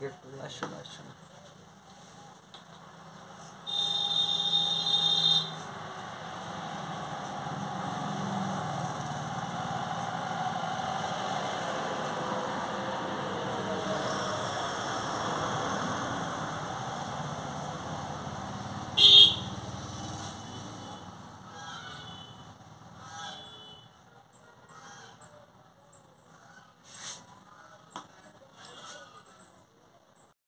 gift lesson lesson